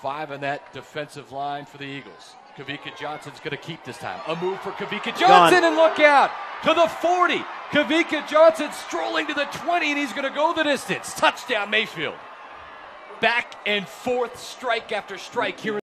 Five in that defensive line for the Eagles. Kavika Johnson's going to keep this time. A move for Kavika Johnson, and look out to the 40. Kavika Johnson strolling to the 20, and he's going to go the distance. Touchdown, Mayfield. Back and forth, strike after strike here.